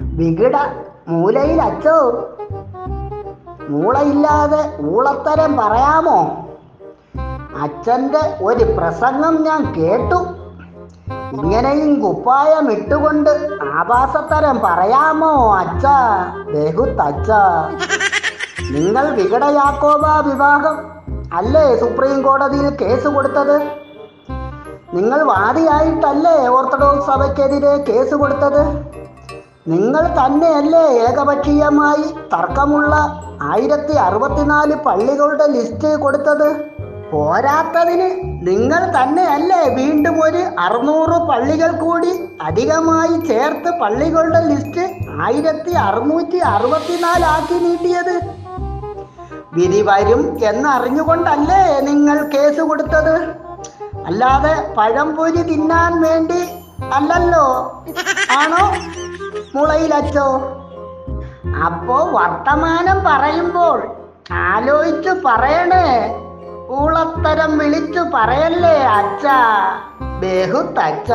വികിട മൂലയിൽ അച്ചോ മൂളയില്ലാതെ ഊളത്തരം പറയാമോ? അച്ഛന്റെ ഒരു പ്രസംഗം ഞാൻ കേട്ടു. ഇങ്ങനെയും കുപ്പായം ഇട്ടുകൊണ്ട് ആഭാസത്തരം പറയാമോ അച്ഛ? ബഹുത്തച്ഛ. നിങ്ങൾ വികട യാക്കോബ വിവാഹം അല്ലേ സുപ്രീം കോടതിയിൽ കേസ് കൊടുത്തത്? നിങ്ങൾ വാദിയായിട്ടല്ലേ ഓർത്തഡോക്സ് സഭയ്ക്കെതിരെ കേസ് കൊടുത്തത്? നിങ്ങൾ തന്നെയല്ലേ ഏകപക്ഷീയമായി തർക്കമുള്ള ആയിരത്തി അറുപത്തിനാല് പള്ളികളുടെ ലിസ്റ്റ് കൊടുത്തത്? പോരാത്തതിന് നിങ്ങൾ തന്നെയല്ലേ വീണ്ടും ഒരു അറുന്നൂറ് പള്ളികൾ കൂടി അധികമായി ചേർത്ത് പള്ളികളുടെ ലിസ്റ്റ് ആയിരത്തി അറുന്നൂറ്റി അറുപത്തിനാലാക്കി നീട്ടിയത്? വിധി വരും എന്നറിഞ്ഞുകൊണ്ടല്ലേ നിങ്ങൾ കേസ് കൊടുത്തത്? അല്ലാതെ പഴംപൊരി തിന്നാൻ വേണ്ടി അല്ലല്ലോ. ആണോ? മുളയിലച്ചോ? അപ്പോ വർത്തമാനം പറയുമ്പോൾ ആലോചിച്ചു പറയണേ. ഊളത്തരം വിളിച്ചു പറയല്ലേ അച്ഛ? ബഹുത്തച്ഛ.